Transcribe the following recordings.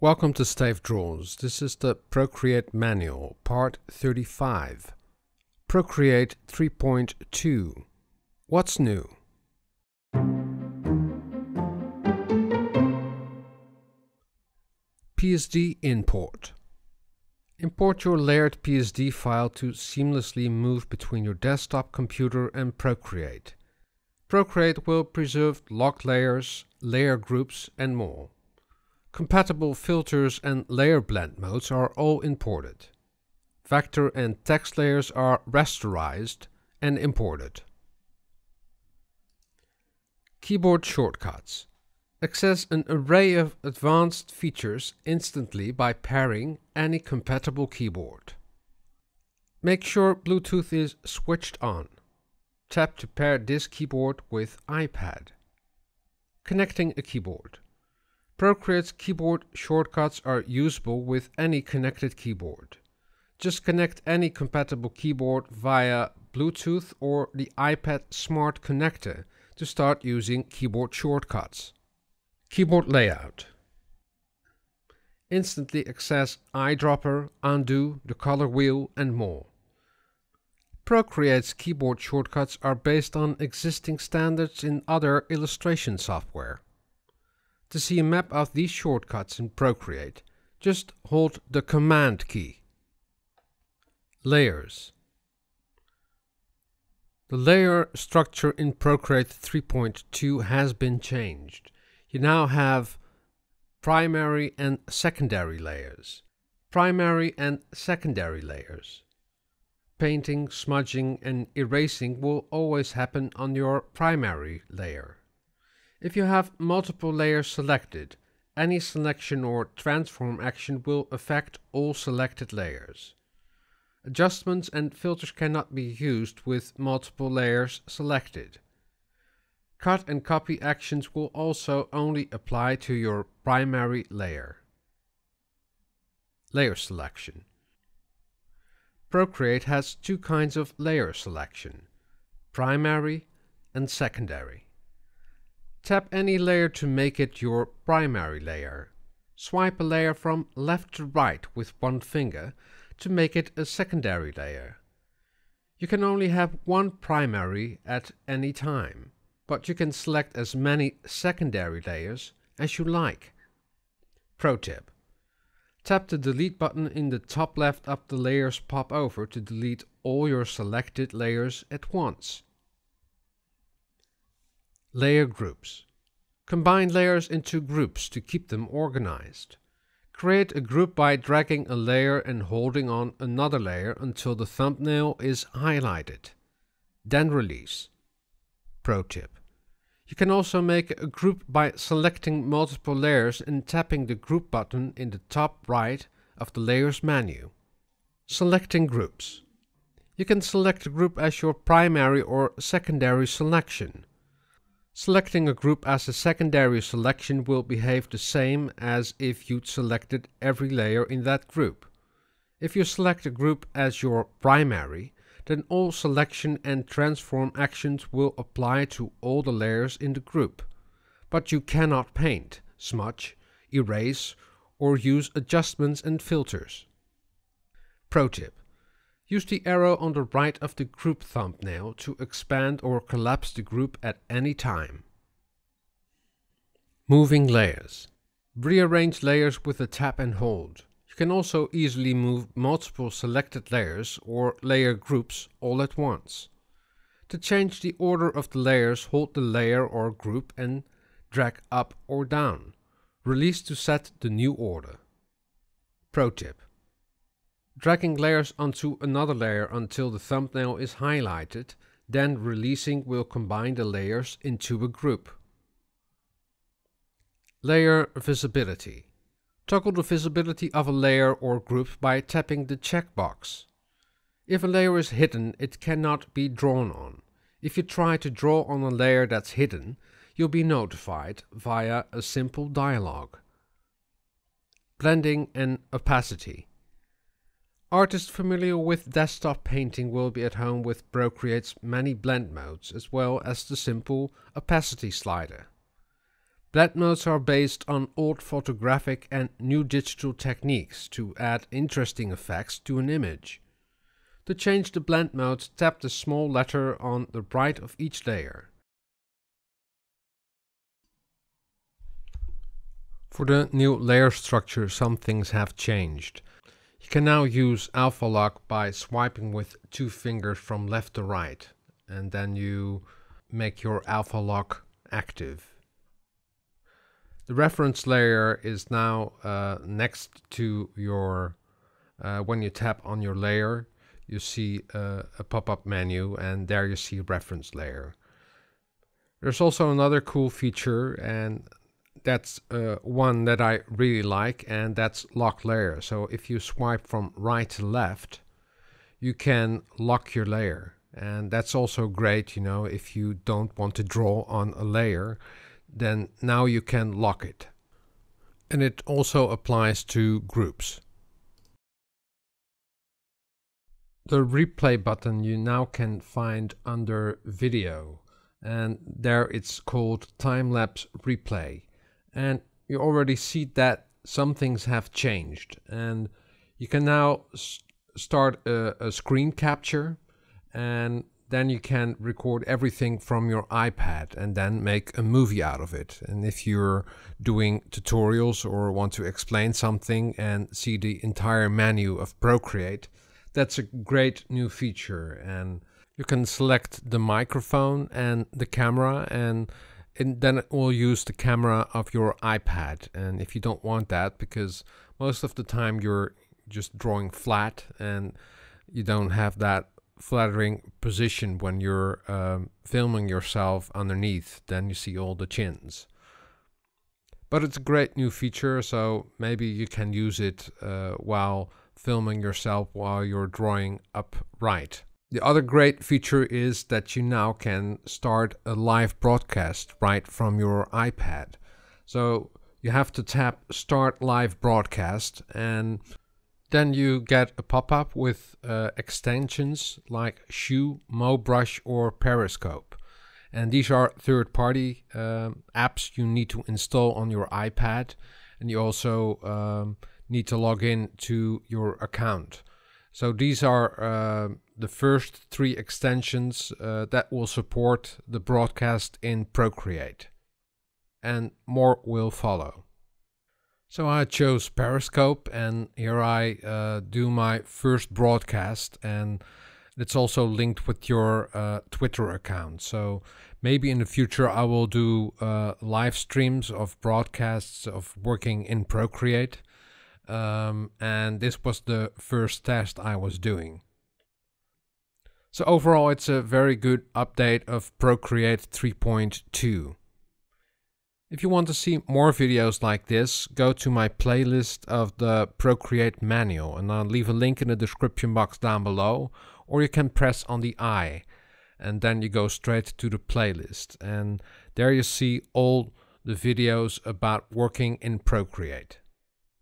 Welcome to Stayf Draws. This is the Procreate Manual, Part 35. Procreate 3.2. What's new? PSD import. Import your layered PSD file to seamlessly move between your desktop computer and Procreate. Procreate will preserve locked layers, layer groups and more. Compatible filters and layer blend modes are all imported. Vector and text layers are rasterized and imported. Keyboard shortcuts. Access an array of advanced features instantly by pairing any compatible keyboard. Make sure Bluetooth is switched on. Tap to pair this keyboard with iPad. Connecting a keyboard. Procreate's keyboard shortcuts are usable with any connected keyboard. Just connect any compatible keyboard via Bluetooth or the iPad Smart Connector to start using keyboard shortcuts. Keyboard layout. Instantly access eyedropper, undo, the color wheel and more. Procreate's keyboard shortcuts are based on existing standards in other illustration software. To see a map of these shortcuts in Procreate, just hold the Command key. Layers The layer structure in Procreate 3.2 has been changed. You now have primary and secondary layers. Primary and secondary layers. Painting, smudging and erasing will always happen on your primary layer. If you have multiple layers selected, any selection or transform action will affect all selected layers. Adjustments and filters cannot be used with multiple layers selected. Cut and copy actions will also only apply to your primary layer. Layer selection. Procreate has two kinds of layer selection, primary and secondary. Tap any layer to make it your primary layer. Swipe a layer from left to right with one finger to make it a secondary layer. You can only have one primary at any time, but you can select as many secondary layers as you like. Pro tip. Tap the delete button in the top left of the layers pop over to delete all your selected layers at once. Layer groups. Combine layers into groups to keep them organized. Create a group by dragging a layer and holding on another layer until the thumbnail is highlighted. Then release. Pro tip. You can also make a group by selecting multiple layers and tapping the group button in the top right of the layers menu. Selecting groups. You can select a group as your primary or secondary selection. Selecting a group as a secondary selection will behave the same as if you'd selected every layer in that group. If you select a group as your primary, then all selection and transform actions will apply to all the layers in the group. But you cannot paint, smudge, erase, or use adjustments and filters. Pro tip. Use the arrow on the right of the group thumbnail to expand or collapse the group at any time. Moving layers. Rearrange layers with a tap and hold. You can also easily move multiple selected layers or layer groups all at once. To change the order of the layers, hold the layer or group and drag up or down. Release to set the new order. Pro tip. Dragging layers onto another layer until the thumbnail is highlighted, then releasing will combine the layers into a group. Layer visibility. Toggle the visibility of a layer or group by tapping the checkbox. If a layer is hidden, it cannot be drawn on. If you try to draw on a layer that's hidden, you'll be notified via a simple dialog. Blending and opacity. Artists familiar with desktop painting will be at home with Procreate's many blend modes as well as the simple opacity slider. Blend modes are based on old photographic and new digital techniques to add interesting effects to an image. To change the blend mode, tap the small letter on the right of each layer. For the new layer structure some things have changed. You can now use alpha lock by swiping with two fingers from left to right and then you make your alpha lock active. The reference layer is now uh, next to your, uh, when you tap on your layer, you see uh, a pop-up menu and there you see reference layer. There's also another cool feature and that's uh, one that I really like and that's lock layer. So if you swipe from right to left, you can lock your layer. And that's also great, you know, if you don't want to draw on a layer, then now you can lock it. And it also applies to groups. The replay button you now can find under video and there it's called time-lapse replay and you already see that some things have changed and you can now start a, a, screen capture and then you can record everything from your iPad and then make a movie out of it. And if you're doing tutorials or want to explain something and see the entire menu of Procreate, that's a great new feature. And you can select the microphone and the camera and and then it will use the camera of your iPad. And if you don't want that, because most of the time you're just drawing flat and you don't have that flattering position when you're um, filming yourself underneath, then you see all the chins. But it's a great new feature, so maybe you can use it uh, while filming yourself while you're drawing upright. The other great feature is that you now can start a live broadcast right from your iPad. So you have to tap start live broadcast and then you get a pop-up with uh, extensions like Shou, Mobcrush or Periscope. And these are third-party um, apps you need to install on your iPad. And you also um, need to log in to your account. So these are uh, the first three extensions uh, that will support the broadcast in Procreate. And more will follow. So I chose Periscope and here I uh, do my first broadcast and it's also linked with your uh, Twitter account. So maybe in the future I will do uh, live streams of broadcasts of working in Procreate um, and this was the first test I was doing. So overall it's a very good update of Procreate 3.2. If you want to see more videos like this, go to my playlist of the Procreate manual and I'll leave a link in the description box down below or you can press on the i and then you go straight to the playlist and there you see all the videos about working in Procreate.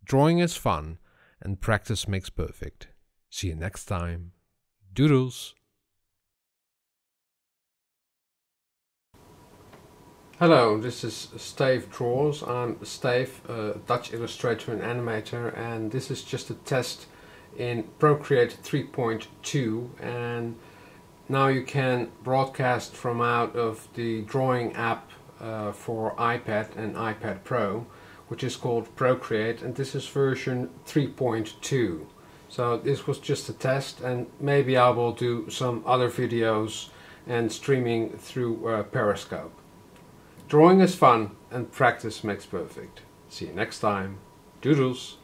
Drawing is fun, and practice makes perfect. See you next time. Doodles! Hello, this is Stayf Draws. I'm Stayf, a Dutch illustrator and animator, and this is just a test in Procreate 3.2 and now you can broadcast from out of the drawing app uh, for iPad and iPad Pro which is called Procreate and this is version 3.2 so this was just a test and maybe I will do some other videos and streaming through uh, Periscope. Drawing is fun and practice makes perfect. See you next time. Doodles!